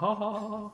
Welcome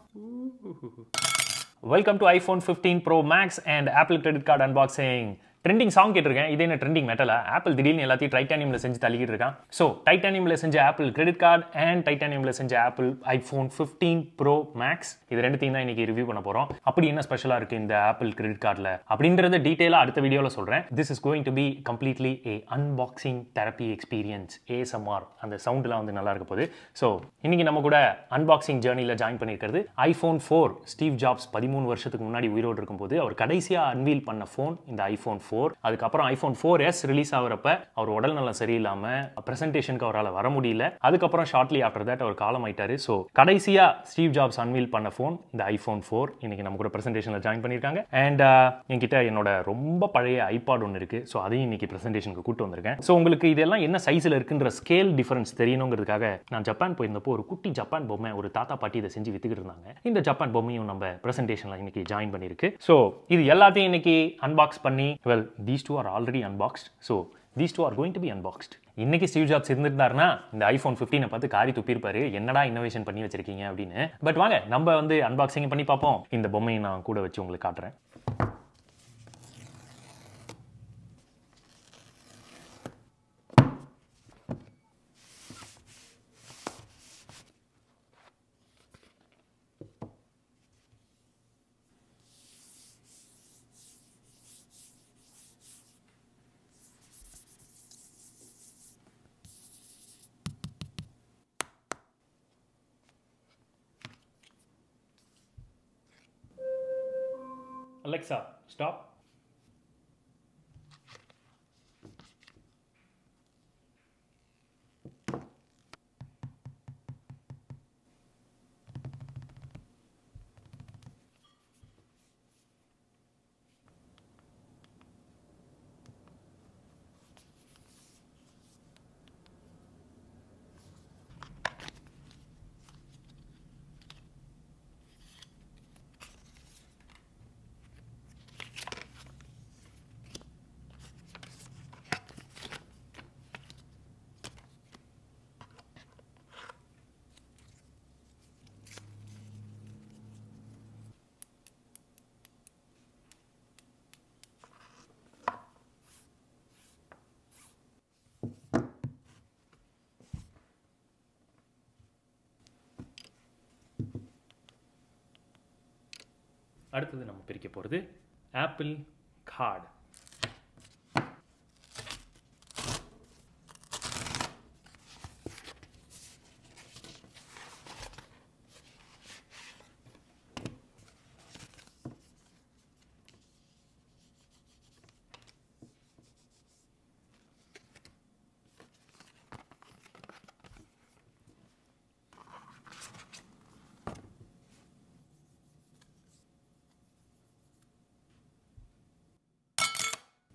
to iPhone 15 Pro Max and Apple Credit Card Unboxing. Trending song கேட்டிருக்கேன். இது என்ன trending மெட்டலா apple திடீர்னு எல்லாத்தையும் டைட்டானியமில் செஞ்சு தள்ளிக்கிட்டு இருக்கான். ஸோ டைட்டானியமில் செஞ்ச ஆப்பிள் கிரெடிட் கார்டு அண்ட் டைட்டானியமில் செஞ்ச Apple iPhone fifteen pro max இது ரெண்டுத்தையும் தான் இன்னைக்கு ரிவ்யூ பண்ண போகிறோம் அப்படி என்ன ஸ்பெஷலாக இருக்குது இந்த ஆப்பிள் கிரெடிட் கார்டில் அப்படின்றத டீட்டெயிலாக அடுத்த வீடியோவில் சொல்கிறேன் this is going to be completely a unboxing therapy experience ASMR அந்த சவுண்டெலாம் வந்து நல்லா இருக்க போகுது. ஸோ இன்றைக்கி நம்ம கூட அன்பாக்சிங் ஜேர்னியில் ஜாயின் பண்ணியிருக்கிறது ஐஃபோன் ஃபோர் ஸ்டீவ் ஜாப்ஸ் பதிமூணு வருஷத்துக்கு முன்னாடி உயிரோடு இருக்கும்போது அவர் கடைசியாக அன்வீல் பண்ண ஃபோன் இந்த ஐஃபோன் ஃபோர் அதுக்கப்புறம் ஐஃபோன் ஃபோர் எஸ் ரிலீஸ் ஆகிறப்ப அவர் உடல் நலம் சரியில்லாமல் ப்ரெசன்டேஷனுக்கு அவரால் வர முடியல. அதுக்கப்புறம் ஷார்ட்லி ஆஃப்டர் தட் அவர் காலம் ஆயிட்டாரு ஸோ கடைசியாக ஸ்டீவ் ஜாப்ஸ் அன்வீல் பண்ண ஃபோன் இந்த ஐஃபோன் ஃபோர் இன்னைக்கு நம்ம கூட ப்ரெசன்டேஷனில் ஜாயின் பண்ணியிருக்காங்க அண்ட் uh, என்கிட்ட என்னோட ரொம்ப பழைய ஐபாட் ஒன்று இருக்கு. ஸோ அதையும் இன்னைக்கு ப்ரெசன்டேஷனுக்கு கூட்டு வந்திருக்கேன். ஸோ உங்களுக்கு இதெல்லாம் என்ன சைஸில் இருக்குன்ற ஸ்கேல் டிஃபரன்ஸ் தெரியணுங்கிறதுக்காக நான் ஜப்பான் போயிருந்தப்போ ஒரு குட்டி ஜப்பான் பொம்மை ஒரு தாத்தா பாட்டி இதை செஞ்சு வித்துக்கிட்டு இருந்தாங்க. இந்த ஜப்பான் பொம்மையும் நம்ம ப்ரெசன்டேஷனில் இன்னைக்கு ஜாயின் பண்ணியிருக்கு ஸோ இது எல்லாத்தையும் இன்னைக்கு அன்பாக்ஸ் பண்ணி well these two are already unboxed so these two are going to be unboxed இன்னைக்கு ஸ்டீவ் ஜாப்ஸ் இருந்திருந்தாருன்னா இந்த ஐஃபோன் ஃபிஃப்டீனை பார்த்து காரி துப்பியிருப்பாரு. என்னடா இன்னோவேஷன் பண்ணி வச்சிருக்கீங்க அப்படின்னு. பட் வாங்க நம்ம வந்து அன்பாக்சிங் பண்ணி பார்ப்போம். இந்த பொம்மையை நான் கூட வச்சு உங்களுக்கு காட்டுறேன். Alexa, stop. அடுத்தது நம்ம பிரிக்க போகிறது Apple card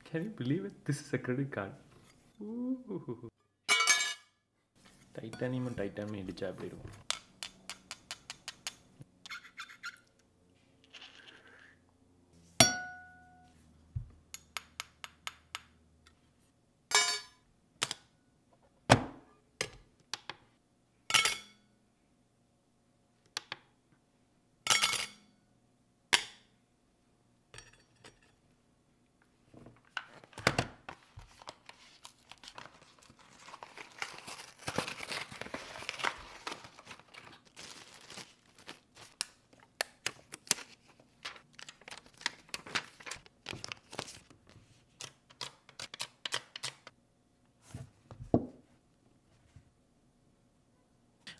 Can you believe it? This is a credit card. Titanium titanium இடிச்சா அப்படி இருக்கும்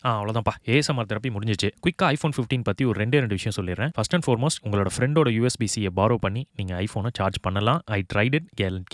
அவ்வளோதான்ப்பா ஏஎஸ்எம்ஆர் தெரப்பி முடிஞ்சிச்சு. குயிக்காக ஐஃபோன் ஃபிஃப்டீன் பற்றி ஒரு ரெண்டே ரெண்டு விஷயம் சொல்லிடுறேன். ஃபஸ்ட் அண்ட் ஃபார்மோஸ்ட் உங்களோட ஃப்ரெண்டோட யூஎஸ்பிசியை பாரோ பண்ணி நீங்கள் ஐஃபோனை சார்ஜ் பண்ணலாம். ஐ ட்ரைட் இட்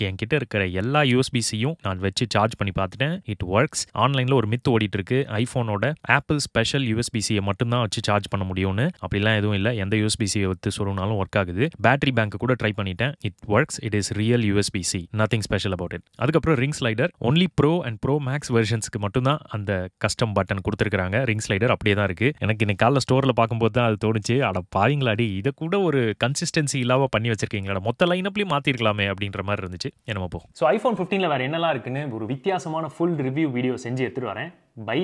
என்கிட்ட இருக்கிற எல்லா யூஎஸ்பிசியும் நான் வச்சு சார்ஜ் பண்ணி பார்த்துட்டேன். இட் ஒர்க்ஸ் ஆன்லைனில் ஒரு மித்து ஓடிட்டு இருக்கு ஐஃபோனோட ஆப்பிள் ஸ்பெஷல் யூஎஸ்பிசியை மட்டும்தான் வச்சு சார்ஜ் பண்ண முடியும்னு. அப்படிலாம் எதுவும் இல்லை. எந்த யூஎஸ்பிசியை வச்சு சொல்லணும்னாலும் ஒர்க் ஆகுது. பேட்டரி பேங்க் கூட ட்ரை பண்ணிட்டேன். It works it is real USB C nothing special about it அதுக்கப்புறம் ring slider only pro and pro max வெர்ஷன்ஸ்க்கு மட்டும்தான் அந்த கஸ்டம் பட்டன் கொடுத்துருக்காங்க ரிங் ஸ்லைடர் அப்படியே தான் இருக்கு. எனக்கு இன்னைக்கு காலைல ஸ்டோரில் பார்க்கும்போது தான் அது தோணுச்சு. அட பாவீங்களாடி. இதை கூட ஒரு கன்சிஸ்டன்சி இல்லாம பண்ணி வச்சிருக்கீங்களா மொத்த லைனப்லையும் மாற்றிருக்கலாமே அப்படின்ற மாதிரி இருந்துச்சு. என்னமோ போ. ஸோ ஐஃபோன் ஃபிஃப்டீனில் வேறு என்னெல்லாம் இருக்குன்னு ஒரு வித்தியாசமான ஃபுல் ரிவ்யூ வீடியோ செஞ்சு எடுத்துகிட்டு வரேன். பை